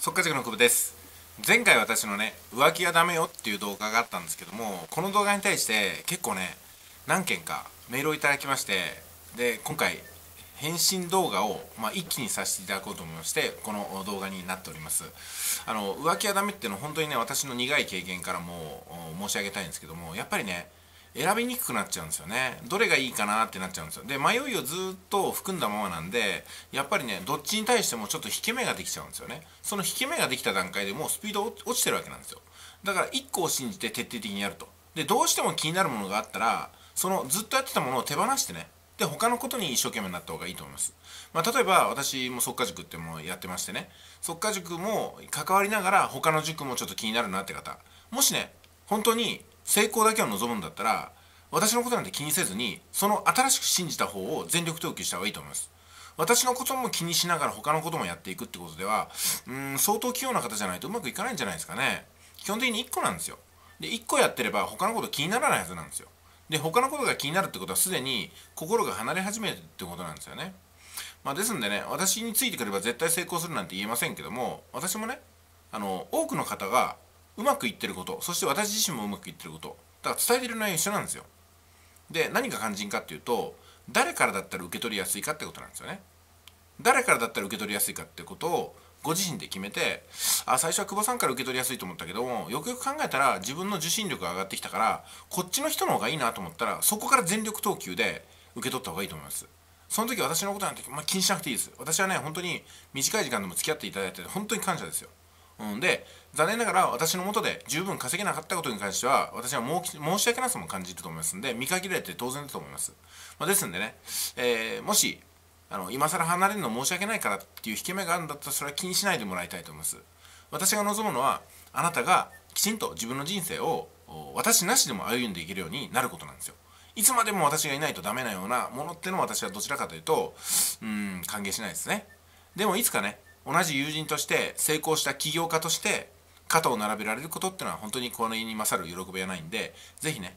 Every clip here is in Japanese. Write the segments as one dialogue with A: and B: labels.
A: 速稼塾の久保です。前回私のね浮気はダメよっていう動画があったんですけどもこの動画に対して結構ね何件かメールをいただきましてで今回返信動画を、まあ、一気にさせていただこうと思いましてこの動画になっております。あの浮気はダメっていうのは本当にね私の苦い経験からも申し上げたいんですけどもやっぱりね選びにくくなっちゃうんですよね。どれがいいかなってなっちゃうんですよ。で迷いをずっと含んだままなんでやっぱりねどっちに対してもちょっと引け目ができちゃうんですよね。その引け目ができた段階でもうスピード落ちてるわけなんですよ。だから1個を信じて徹底的にやると。でどうしても気になるものがあったらそのずっとやってたものを手放してね。で他のことに一生懸命になった方がいいと思います、まあ、例えば私も速稼塾ってもやってましてね。速稼塾も関わりながら他の塾もちょっと気になるなって方。もしね本当に成功だけを望むんだったら私のことなんて気にせずにその新しく信じた方を全力投球した方がいいと思います。私のことも気にしながら他のこともやっていくってことではうん相当器用な方じゃないとうまくいかないんじゃないですかね。基本的に1個なんですよ。で1個やってれば他のこと気にならないはずなんですよ。で他のことが気になるってことはすでに心が離れ始めるってことなんですよね。まあ、ですんでね私についてくれば絶対成功するなんて言えませんけども私もねあの多くの方がうまくいってること。そして私自身もうまくいってること。だから伝えてる内容一緒なんですよ。で何が肝心かっていうと誰からだったら受け取りやすいかってことなんですよね。誰からだったら受け取りやすいかってことをご自身で決めてあ最初は久保さんから受け取りやすいと思ったけどもよくよく考えたら自分の受信力が上がってきたからこっちの人の方がいいなと思ったらそこから全力投球で受け取った方がいいと思います。その時私のことなんて、まあ、気にしなくていいです。私はね本当に短い時間でも付き合っていただいて本当に感謝ですよ。うん、で残念ながら私のもとで十分稼げなかったことに関しては私は申し訳なさも感じると思います。んで見限られて当然だと思います、まあ、ですんでね、えー、もしあの今更離れるの申し訳ないからっていう引け目があるんだったらそれは気にしないでもらいたいと思います。私が望むのはあなたがきちんと自分の人生を私なしでも歩んでいけるようになることなんですよ。いつまでも私がいないとダメなようなものってのは私はどちらかというとうん歓迎しないですね。でもいつかね同じ友人として成功した起業家として肩を並べられることっていうのは本当にこの家に勝る喜びはないんで是非ね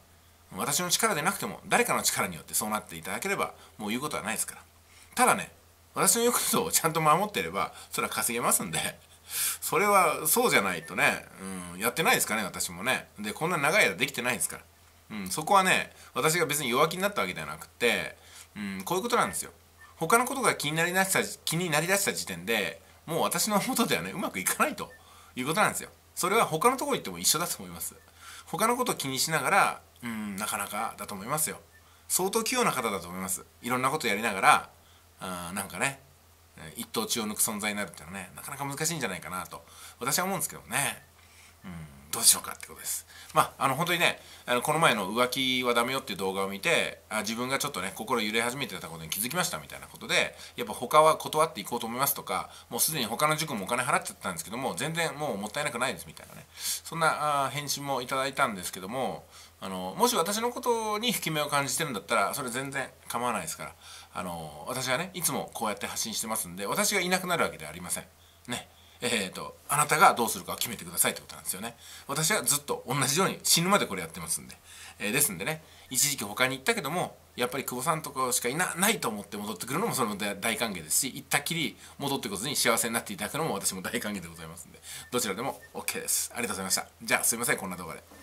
A: 私の力でなくても誰かの力によってそうなっていただければもう言うことはないですから。ただね私の言うことをちゃんと守ってればそれは稼げますんでそれはそうじゃないとね、うん、やってないですかね私もね。でこんな長い間できてないですから、うん、そこはね私が別に弱気になったわけではなくて、うん、こういうことなんですよ。他のことが気になりだした気になりだした時点でもう私の元ではねうまくいかないと。いうことなんですよ。それは他のとこ行っても一緒だと思います。他のことを気にしながらうんなかなかだと思いますよ。相当器用な方だと思います。いろんなことやりながらあなんかね一等地を抜く存在になるっていうのはねなかなか難しいんじゃないかなと私は思うんですけどね。どうでしょうかってことです。まああの本当にねあのこの前の浮気はダメよっていう動画を見てあ自分がちょっとね心揺れ始めてたことに気づきましたみたいなことでやっぱ他は断っていこうと思いますとかもうすでに他の塾もお金払っちゃったんですけども全然もうもったいなくないですみたいなね。そんなあ返信もいただいたんですけどもあのもし私のことに引き目を感じてるんだったらそれ全然構わないですからあの私はねいつもこうやって発信してますんで私がいなくなるわけではありません。ね。えーと、あなたがどうするかを決めてくださいってことなんですよね。私はずっと同じように死ぬまでこれやってますんで、えー、ですんでね一時期他に行ったけどもやっぱり久保さんとかしかいないと思って戻ってくるのもそれも大歓迎ですし行ったきり戻ってこずに幸せになっていただくのも私も大歓迎でございますんで。どちらでも OK です。ありがとうございました。じゃあすいません。こんな動画で。